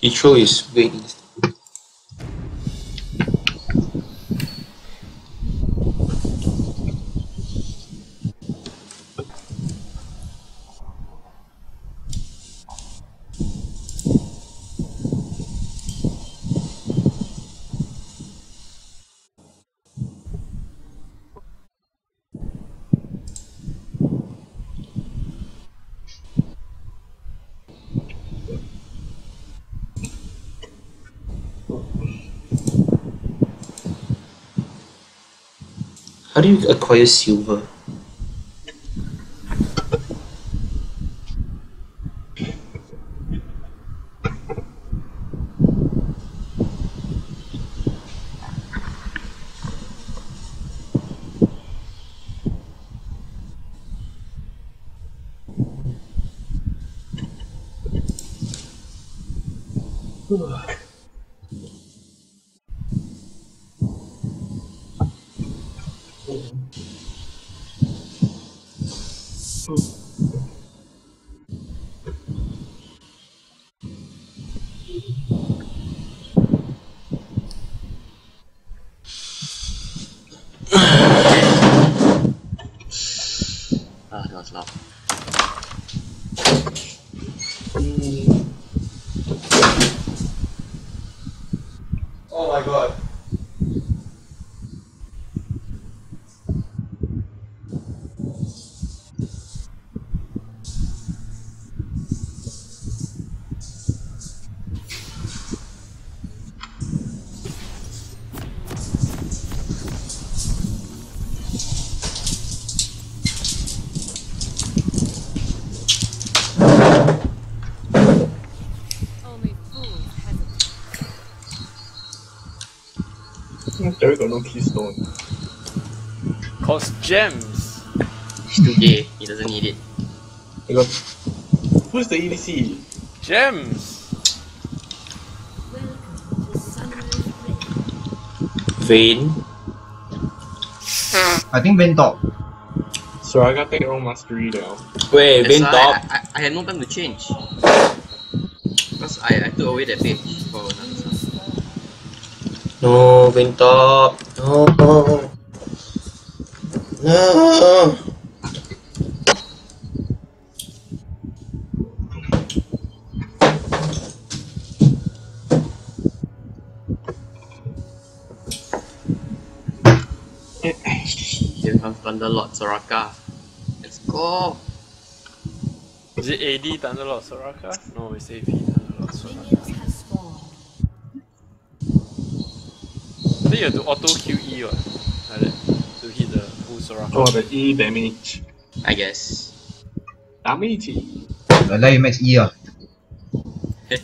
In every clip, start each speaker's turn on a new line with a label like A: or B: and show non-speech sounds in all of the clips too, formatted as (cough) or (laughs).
A: He threw his How do you acquire silver?
B: Ah,
C: no keystone.
D: Cause gems.
B: He's too gay. He doesn't need it.
C: He got. Who's the E EDC?
D: Gems.
E: Welcome to Summoner's Rift.
A: Vayne.
F: I think Vayne top.
C: Soraka take wrong mastery now.
A: Wait,
B: That's
A: Vayne
B: why
A: top.
B: I, I, I had no time to change. Because I, I took away that page for another stuff.
A: No, Vayne top. No. No.
B: Here comes Thunderlord Soraka. Let's go!
D: Is it AD Thunderlord Soraka? No, it's AP Thunderlord Soraka. You have to auto QE what? Like that. To hit the full Soraka.
C: Oh, the E damage.
B: I guess.
C: Damage.
F: Like let you max E ah. (laughs)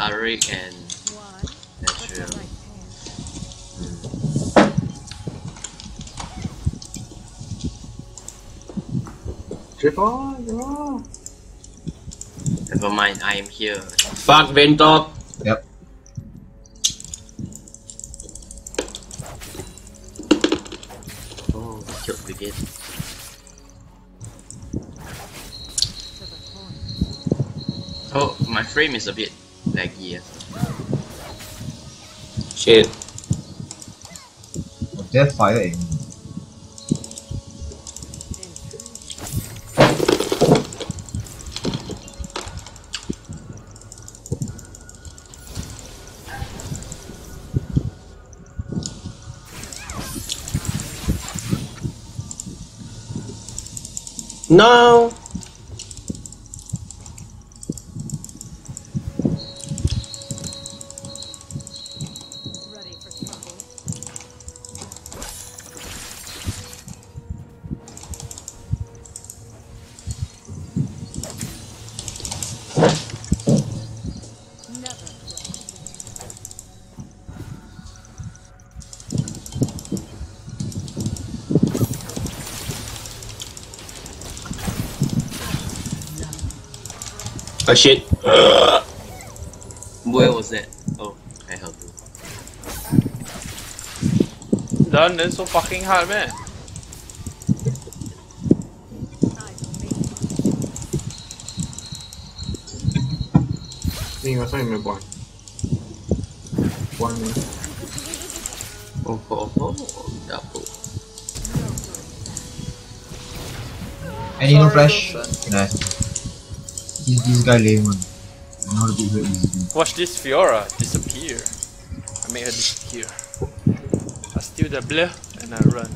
B: Taric and
E: One.
B: that's
E: What's the
B: true.
E: right?
C: Triple, yeah.
B: Never mind, I am here.
A: Fuck Vayne top.
F: Yep.
B: Killed Brigade.
E: To the point.
B: Oh, my frame is a bit laggy.
A: Shit.
F: Death fire enemy.
A: Oh shit. (sighs)
B: Where was that? Oh, I helped you.
D: Done, that's so fucking hard, man.
C: Venga, One. Oh
A: oh oh oh double.
F: Any
D: need
F: flash.
D: Nice.
F: Nah. This, this guy lame one. I know how to beat her easily.
D: Watch this Fiora disappear. I made her disappear. I steal the blur and I run.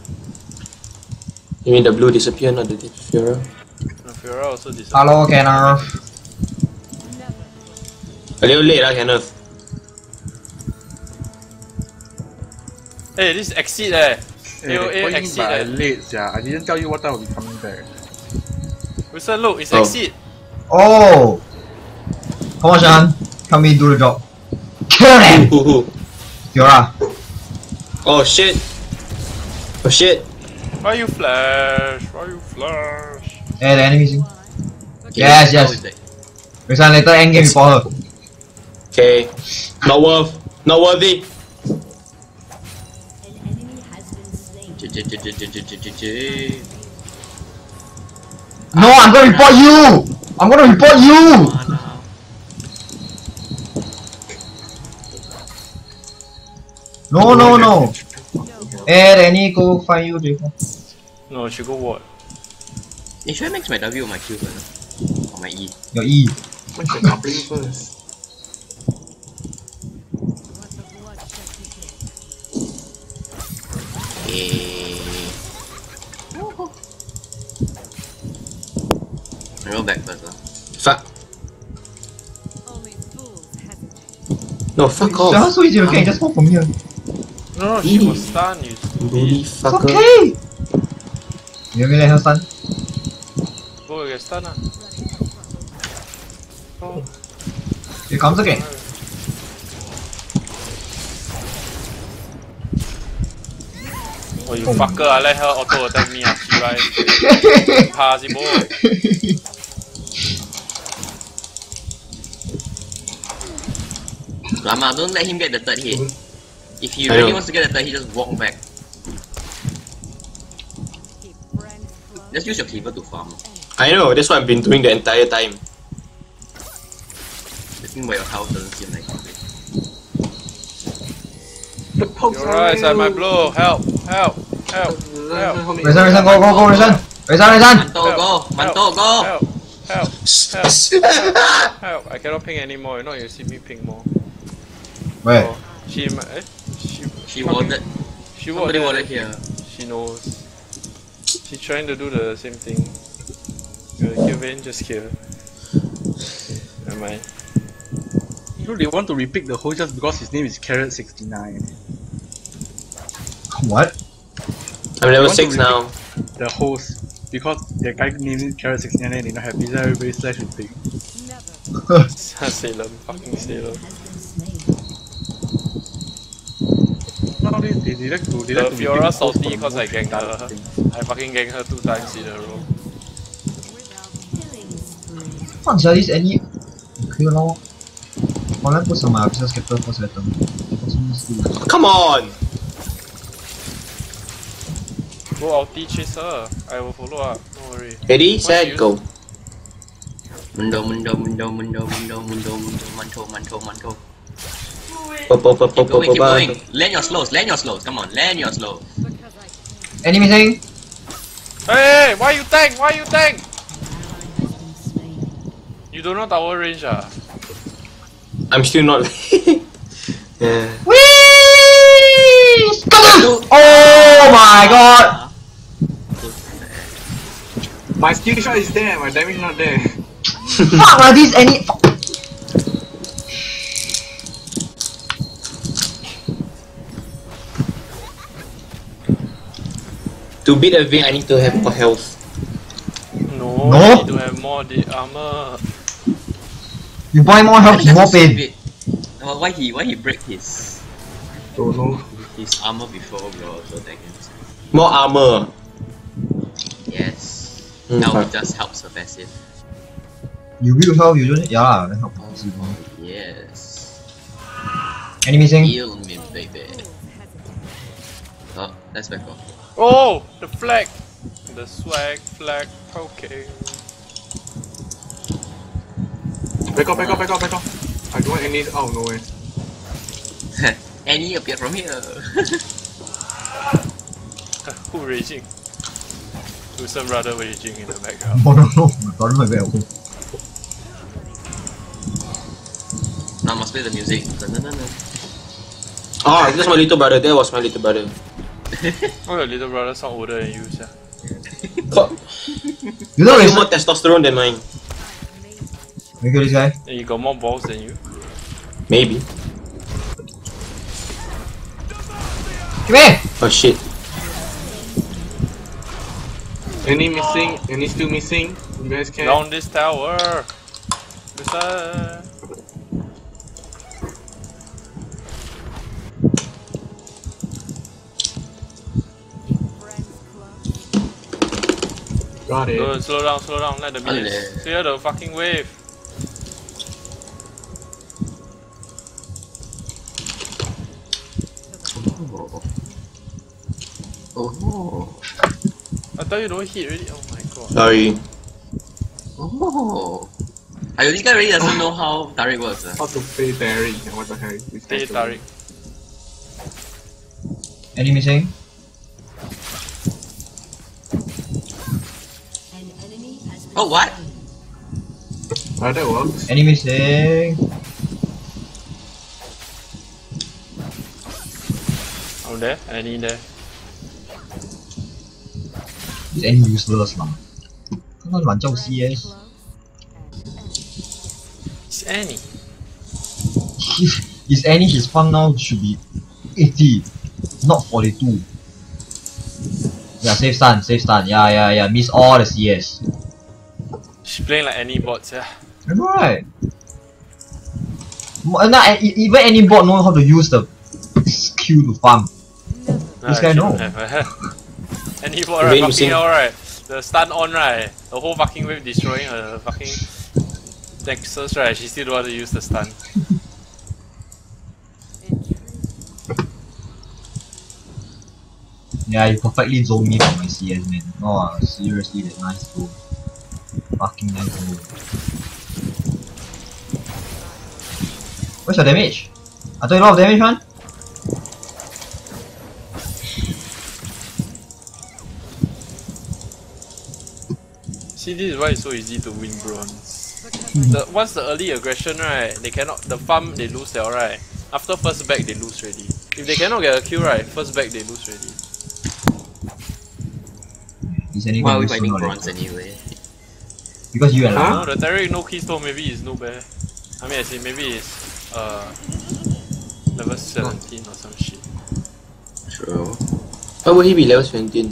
A: You mean the blue disappear, not the Fiora?
D: No, Fiora also disappear.
F: Hello, Kenneth.
E: Never.
A: A little late, lah, Kenneth.
D: Hey, this is exit eh.
G: Hey,
D: AOA
G: what you mean
D: exit
G: by
D: eh.
G: late, sia? I didn't tell you what time I'll be coming back.
D: Wilson, look, it's
A: Oh.
D: exit.
F: Oh! Come on, Sean. Help me do the job. Kill him!
A: Who, who, who?
F: Fiora.
A: Oh shit! Oh shit!
D: Why you flash? Why you flash?
F: Yeah, the enemies in. Yes, yes.
B: We
F: can later end game yes. before her.
A: Okay. Not worth. Not worthy.
F: No, I'm gonna report you! I'm gonna report you!
B: Mana?
F: No, no, no. Eh, Danny, go find you, Jacob.
D: No, she go what?
B: Eh, should I max my W or my Q first? Or my E?
F: Your E.
C: What's the coupling first?
E: What the bloodshed begins.
B: Eh. I roll back first lah.
A: Fuck. No, fuck
F: It's
A: off.
F: so easy, okay, just walk from here.
D: No, no, she
A: Eee.
D: was stunned, you stupid.
F: It's
A: fucker.
F: okay! You want me to let her stun?
D: Go, you get stunned ah. Oh,
F: Here comes again.
D: oh, you fucker, I let her auto attack me ah, she right. (laughs) Impossible.
B: Lama, don't let him get the third hit. If he really wants to get the third hit, just walk back.
E: Keep friends close.
B: Just use your cleaver to farm.
A: I know, that's what I've been doing the entire time.
B: The thing where your health doesn't seem like it.
C: The pokes
D: You're right, inside my blow. Help, help, help, help.
F: Resan, Resan, go, go, go, Resan! Resan, Resan!
B: Manto, go! Manto, go!
D: Help, help, help, help. (laughs) I cannot ping anymore, if not you see me ping more.
F: Where?
D: Oh, she, ma- eh? She,
B: She
D: fucking-
B: warded.
D: She
B: Somebody
D: warded
B: warded here.
D: She knows. She's trying to do the same thing. You wanna kill Vayne? Just kill. Never mind.
G: You know they want to repick the host just because his name is Carrot69.
F: What?
A: I'm level
G: want
A: 6 now.
G: The host. Because the guy named it Carrot69 and they're not happy, so everybody slash repick.
E: Never (laughs)
D: Salem, fucking Salem.
G: They deduct to deduct
D: the
G: to
D: Fiora salty
G: because
D: I ganked her. I fucking ganked her two times in a row.
F: Fuck sia, kill any... Okay lor. Online put some uh, business capital first item.
A: Come on!
D: Go ulti chase her. Uh. I will follow up, don't worry.
A: Ready, set, go.
B: Mundo, mundo, mundo, mundo, mundo, mundo, mundo, mundo, mundo, mundo.
A: Pop, pop, pop,
B: Keep
A: pop,
B: going,
A: pop,
B: keep going. Land your slows, land your slows. Come on, land your slows.
E: because
F: Enemy thing?
D: Hey, hey, why you tank? Why you tank? You don't know tower range ah?
A: I'm still not. yeah. (laughs)
F: Whee! Oh my god!
C: My skill shot is there, my damage not there.
F: Fuck lah, this any...
A: To beat a Vayne, I need to have more health.
D: No,
F: No?
D: you need to have more the armor.
F: You buy more health, more
B: does
F: pain.
B: save? Uh, why he why he break his
C: Don't know.
B: his armor before bro so that can
A: More armor.
B: Yes.
A: Mm,
B: now
A: fuck.
B: it just helps her passive.
F: You will help, you don't... Yeah lah, then help. See, more.
B: Yes.
F: Enemy thing?
B: Heal me baby. Oh, let's back off.
D: Oh, the flag. The swag flag. Okay.
C: Back up, back up, back up, back up. I You want any? Oh no way. (laughs)
B: Annie appeared from here. (laughs)
D: Who raging? Who's some brother raging in the background?
F: Oh no no, my brother might be at home.
B: now must play the music. Ah, Dun-dun-dun-dun.
A: Oh, that's my little brother. That was my little brother. (laughs)
D: Oh, your little brother sound older than you, yeah.
A: Fuck.
F: You know
A: You
F: this?
A: more testosterone than mine.
F: Look at this guy.
D: And he got more balls than you.
A: Maybe.
F: Come here!
A: Oh shit.
C: Any missing? Any still missing? You guys can.
D: Down this tower! Listen!
C: Got it.
D: Go, slow down, slow down, let the minions
B: Ale.
D: clear the fucking wave.
B: Oh. Oh.
D: I thought you don't hit already. Oh my god.
A: Sorry.
B: Oh. Ayo, this guy really doesn't know how Taric works. Uh.
C: How to play Barry? What the heck? This
D: Hey
C: guy's
D: Taric.
F: Any missing?
B: Oh, what?
C: Oh, that works.
F: Enemies there.
D: Oh, there? Any there?
F: These any useless, man. Come on, man, just CS.
D: It's any. (laughs)
F: Is any his fun now should be 80, not 42. Yeah, save stun, save stun. Yeah, yeah, yeah. Miss all the CS.
D: She's playing like any bots, yeah.
F: Right? Uh, Not, e- even any bot know how to use the Q to farm. This guy
D: she
F: know.
D: don't have. Eh? (laughs) any bot
A: Rain
D: right, fucking
A: missing.
D: hell right. The stun on right, the whole fucking wave destroying her fucking Nexus right, she still don't want to use the stun.
F: Yeah, you perfectly zone me for my CS, man. Oh, seriously, that nice goal. Fucking nice goal. What's your damage? I took a lot of damage, man.
D: See, this is why it's so easy to win bronze. Hmm. The once the early aggression right, they cannot the farm they lose there right. After first back they lose already. If they cannot get a kill right, first back they lose already.
F: Is any
B: Why are we fighting
F: lose
B: bronze anyway?
F: Because you and
D: No,
F: I.
D: the Taric no keystone maybe is no bear. I mean, I say maybe it's uh level 17 or some shit.
B: True.
A: Why would he be level 17?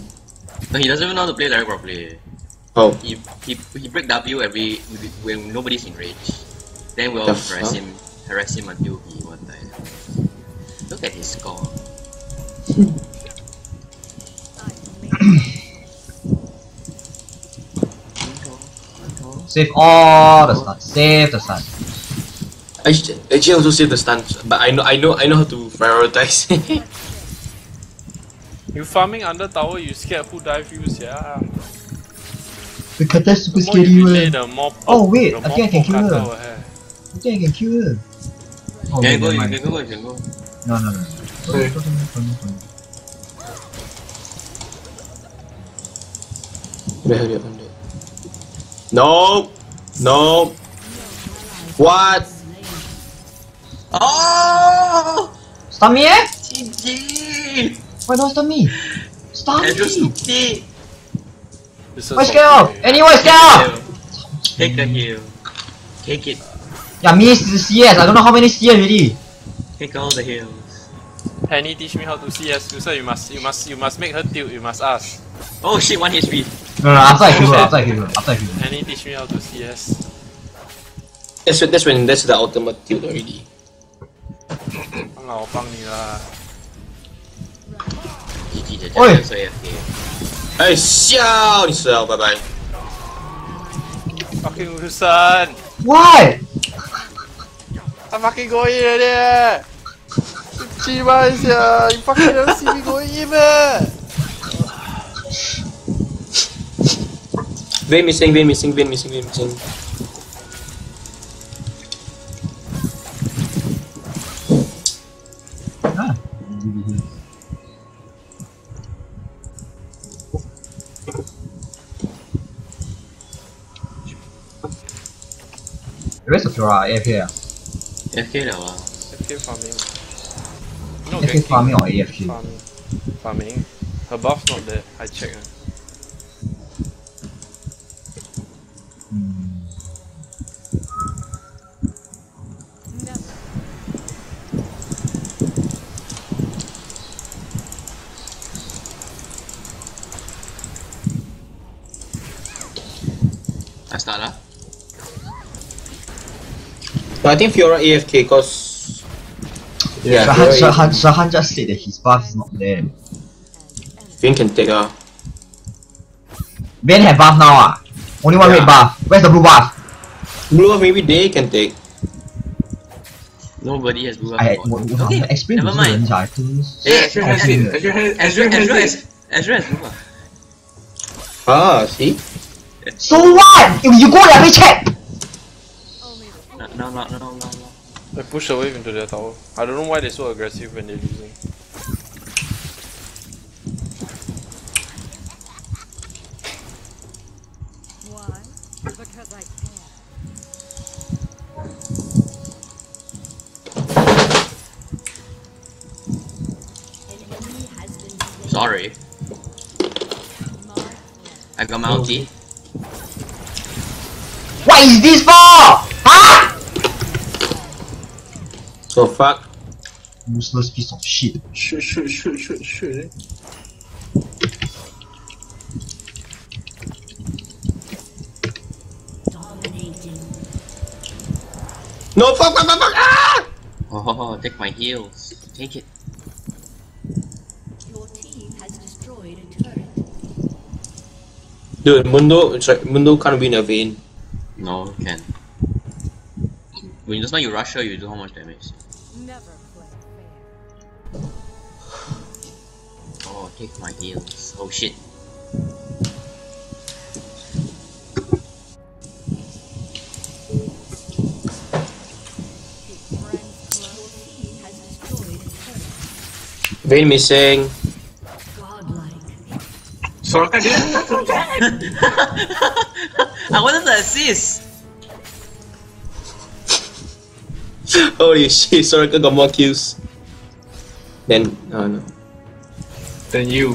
B: No, he doesn't even know how to play Taric properly.
A: Oh.
B: He he he break W every when nobody's in range. Then we'll
A: The
B: harass him harass him until he one die. Look at his score. (laughs)
F: Save oh, all the stun. Save the stun.
A: I should, actually also save the stuns, but I know I know I know how to prioritize. (laughs)
D: You farming under tower, you scared who dive you, yeah.
F: The Kata's super
D: The
F: scary,
D: you delay, the more
F: Oh, wait,
D: the
F: I think I can kill
D: Kokata
F: her.
D: will.
F: I think I can kill her. Oh,
B: You
F: wait,
B: can go,
F: never
B: you
F: mind.
B: can go, you can go.
F: No, no, no.
C: Hey.
A: Where have you found it? No! No! What?
B: Oh!
F: Stun me, eh?
B: GG!
F: Why don't stun me? Stun
B: Andrew
F: me!
B: stupid!
D: This is
F: Why scale. Anyway, scale!
B: Take the heal. Take it.
F: Yeah, me is the CS. I don't know how many CS already.
B: Take all the heals.
D: Penny teach me how to CS. You said you must, you must, you must make her tilt. You must ask.
B: Oh shit, 1 HP.
F: No, no, after I kill her, after I kill her, after I kill her.
D: Penny teach me how to CS.
A: That's when, that's when that's the ultimate tilt already.
D: 好了，我帮你啦。
B: GG 的
F: 喂
B: so AFK.
A: 哎，笑你死了，拜拜。
D: Fucking Wilson，
F: Why?
D: 他 fucking go in already. 鸡巴一下，you fucking never see me go in
A: Vayne missing, Vayne missing, Vayne missing, Vayne missing.
F: Ah. The rest of
B: you are AFK.
D: AFK farming. No,
F: AFK farming or AFK?
D: Farming. Farming. Her buff's not there. I
B: checked.
A: But I think Fiora AFK cause yeah,
F: yeah
A: Shahan,
F: Shahan, Shahan just said that his buff is not there.
A: Finn can take ah. her.
F: Ben have buff now ah. Only one
A: yeah.
F: red buff. Where's the blue buff?
A: Blue buff maybe they can take.
B: Nobody has blue buff.
F: I, well,
B: okay,
F: explain
B: never mind.
F: I think.
B: Yeah,
C: Ezreal has it. Ezreal has Ezreal has
B: Ezreal has blue buff.
A: Ah, see.
F: So what? If you go let me check.
E: Only
B: No, no, no, no, no, no.
D: I push away into their tower. I don't know why they're so aggressive when they're losing.
E: why? Because I can. An enemy has been.
B: Sorry. I got my ulti.
F: What is this for? Huh?
A: So fuck.
F: Useless piece of shit.
C: Shoot, shoot, shoot, shoot, shoot. eh.
E: Dominating.
A: No fuck fuck fuck fuck ah!
B: Oh, take my heels. Take it.
E: Your team has destroyed a turret.
A: Dude, Mundo sorry, Mundo can't win a Vayne.
B: No, can. When you just now you rush her, you do how much damage.
E: Never play fair.
B: Oh, take my heals. Oh shit.
E: Keep friends close. Your team has destroyed a turret.
A: Vayne missing.
E: Godlike.
C: Soraka. (laughs)
B: I wanted the assist! (laughs)
A: Holy shit, Soraka got more kills. Then oh no.
C: Then you.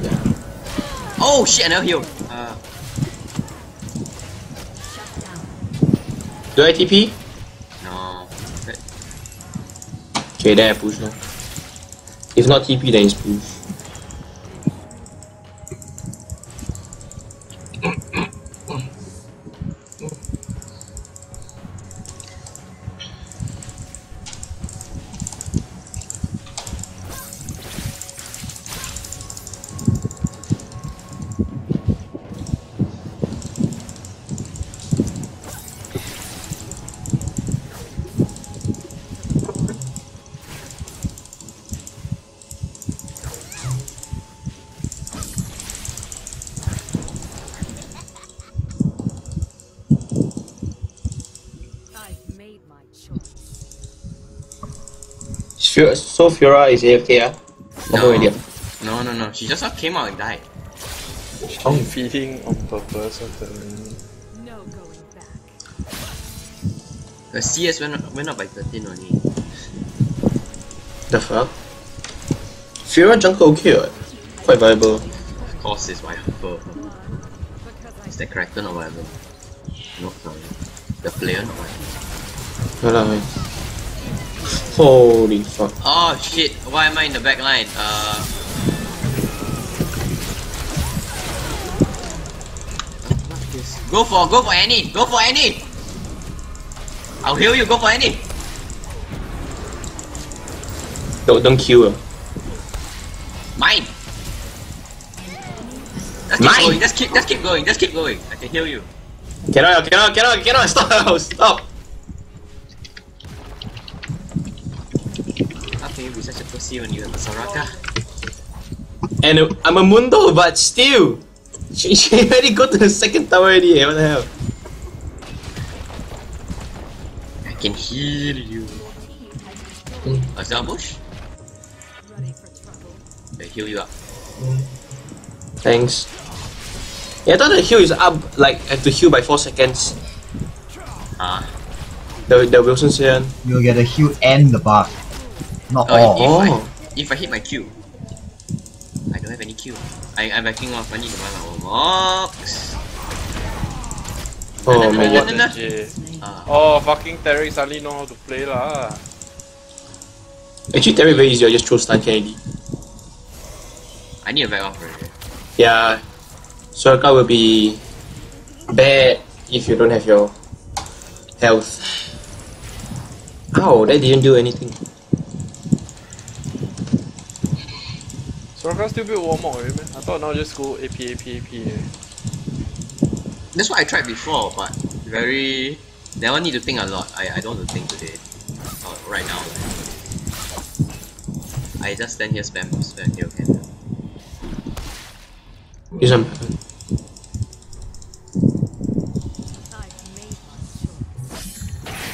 C: Yeah.
B: Oh shit, I never healed. Uh,
A: Do I TP?
B: no.
A: Okay, then I push now. If not TP then it's push. Fiora, so Fiora is AFK ah?
B: No.
A: No. Already.
B: No, no, no. She just now came out and died.
A: Oh.
D: Feeding on purpose of the
E: No going back.
B: The CS went, went up by 13 only.
A: The fuck? Fiora jungle okay what? Quite viable.
B: Of course, it's my fur.
E: Because
B: It's the character or whatever. No, sorry. The player or whatever.
A: No lah, man. Holy fuck.
B: Oh shit, why am I in the back line? Uh. Go for, go for Annie! Go for Annie! I'll heal you, go for Annie!
A: Don't, don't kill her.
B: Mine! Just keep
A: Mine!
B: going, just keep, just keep going, just keep going. I can heal you.
A: Cannot, cannot, cannot, cannot, stop, (laughs) stop.
B: Be such when you have a Soraka?
A: And I'm a Mundo, but still. She, she already got to the second tower already, eh, what the hell?
B: I can heal you.
E: team has destroyed
B: A Zelbush? heal you up.
A: Thanks. Yeah, I thought the heal is up, like, have to heal by 4 seconds.
B: Ah.
A: The, the Wilson said.
F: You'll get a heal and the buff. Not
B: Oh,
F: all.
B: if,
A: Oh.
B: I, if I hit my Q. I don't have any Q. I, I'm backing off. I need to buy my own box.
A: Oh
B: No, no,
A: man.
B: no,
D: What
B: no,
D: the
B: no.
D: J?
B: Ah.
D: Oh, fucking Taric suddenly know how to play lah.
A: Actually, Terry very easy, I just throw stun candy.
B: I need a back off already.
A: Yeah. Soraka will be bad if you don't have your health. Ow, that didn't do anything.
D: Soraka still build Warmog already man. I thought now just go AP, AP, AP. eh.
B: That's what I tried before, but very. That one need to think a lot. I, I don't want to think today. Or right now. I just stand here spam spam heal can.
A: Use some.
E: I've made my choice.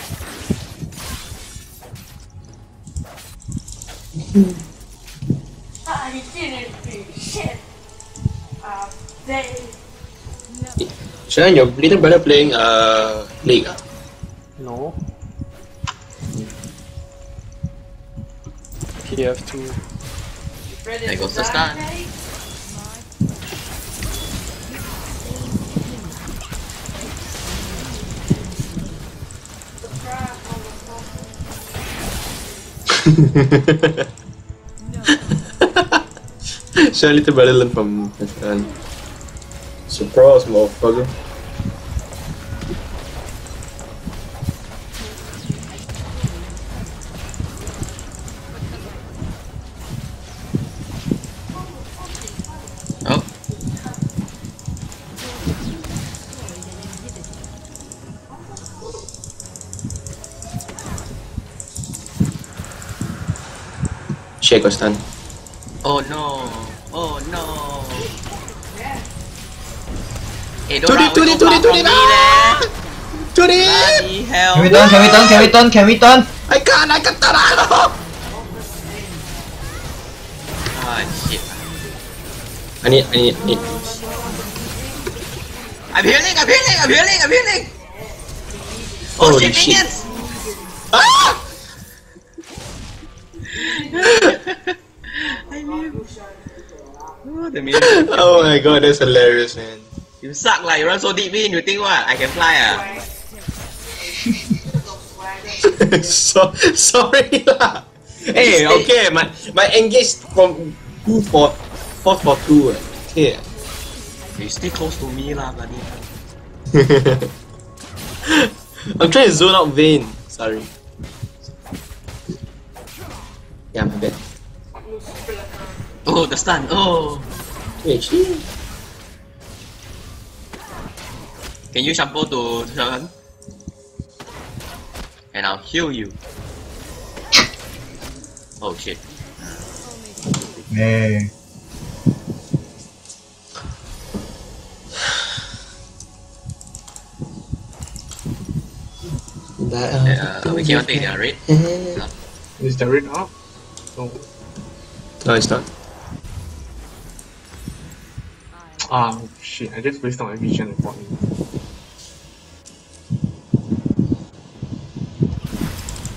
H: I didn't do shit. Uh, they
A: Sharon, your little brother playing uh League. ah?
D: No. TF2.
H: ready
B: There
H: to
B: goes the
H: die,
B: stun. (laughs)
H: mate? Surprise, motherfucker.
A: Sharon, little brother learn from Sharon. Surprise, motherfucker. Shake or stun.
B: oh no. Oh no. Hey,
A: Tudy,
B: don't
A: tudy, tudy, tudy, ah! Today!
B: Bloody hell.
F: Can we turn? Can we turn? Can we turn? Can we turn?
A: I can't, I can't turn out!
B: Ah, shit.
A: I need, I need, I need.
B: I'm healing, I'm healing, I'm healing, I'm healing! Oh
A: Holy
B: shit,
A: shit.
B: minions!
A: Ah! (laughs)
B: I knew. Oh, the.
A: Oh my god, that's hilarious, man.
B: You suck like you run so deep in, you think what? I can fly ah? (laughs)
A: so sorry lah. Hey, okay, my my engaged from two for four for two. eh. Okay.
B: You stay close to me lah, buddy. (laughs)
A: I'm trying to zone out Vayne. Sorry. Yeah, my bad.
B: Oh, the stun, oh!
A: Actually,
B: Can you shampoo to Sharon? And I'll heal you. Oh shit.
F: Hey.
A: that,
B: Uh, we cannot take their raid.
C: Is the red up? Oh.
A: No, it's not.
C: Ah, shit, I just wasted my vision point.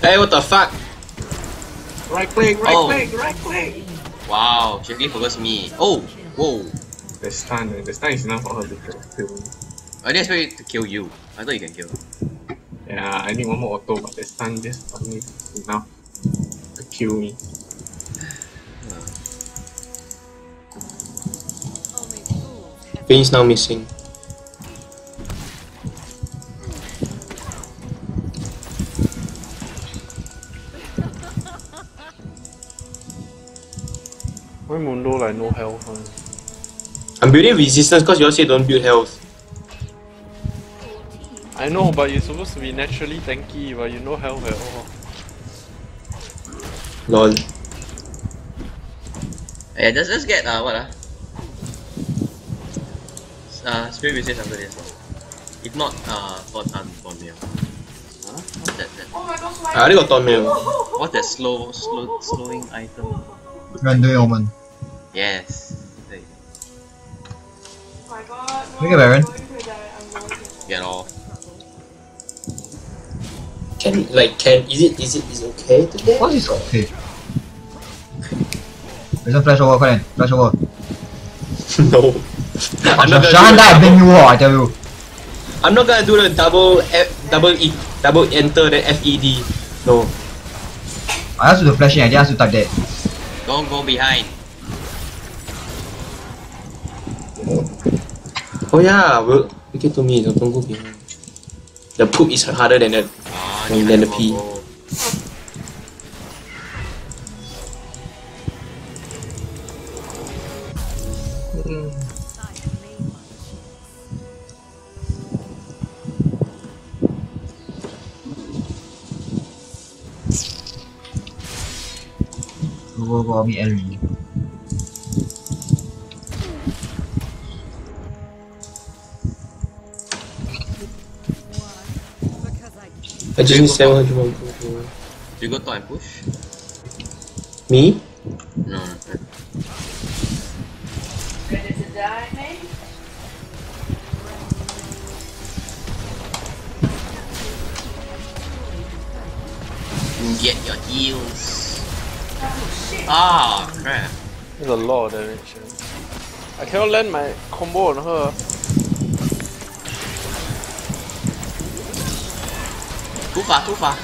A: Hey, what the fuck?
C: Right click, right
B: Oh.
C: click, right click!
B: Wow, actually focused me. Oh, whoa.
C: The stun, the stun is enough for her to kill. kill me.
B: I didn't expect it to kill you. I thought you can kill.
C: Yeah, I need one more auto, but the stun just only enough to kill me.
E: Fools have
A: Vayne's now missing.
D: Why Mundo like no health one?
A: I'm building resistance because you all say don't build health.
D: I know, but you're supposed to be naturally tanky, but you no health at all.
A: Lol.
B: Yeah, just just get uh what ah? Uh, spirit resist after this. If not, uh, for um, for meal. Huh? What's that? that
H: Oh my gosh,
A: I already got Thorn Mail. (laughs)
B: what's that slow, slow, slowing item?
F: Randuin's Omen.
B: Yes. There you
H: Oh my god.
F: Look at Baron.
H: I'm going to die. I'm going to
B: go. Get off.
A: Can like can is it is it is it okay to get?
F: What is okay? There's a flash over, 快点 flash over. (laughs)
A: no. I'm not
F: you are, I tell you.
A: I'm not gonna do the double F, double E double enter the F E D. No.
F: I have you to flash flashing, I didn't to type that.
B: Don't go behind.
A: Oh yeah, we'll it to me, don't go behind. The poop is harder than the
B: oh,
A: than,
B: than
A: the
B: pee.
F: Go. Hmm. Go, meet enemy.
A: I just need 700 more people.
B: You go top and push?
A: Me?
D: Cannot land my combo on her.
B: Too far, too far.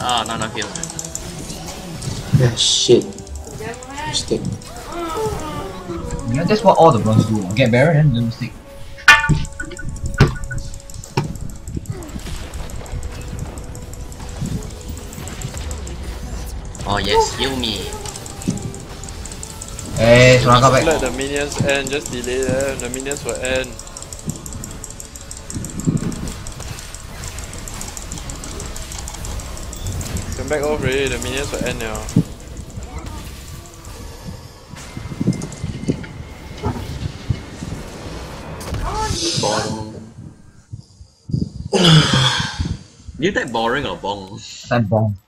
B: Ah, not enough heals.
A: Yeah, shit.
H: Devil man.
A: Mistake.
F: Yeah, that's what all the bronze do. Get Baron and then mistake.
B: Oh yes, heal me.
F: Soraka
D: Just
F: back.
D: let the minions end, just delay them, the minions will end. Come back off already, the minions will end now.
B: Bong. (sighs) you type boring or bong?
F: Time bomb.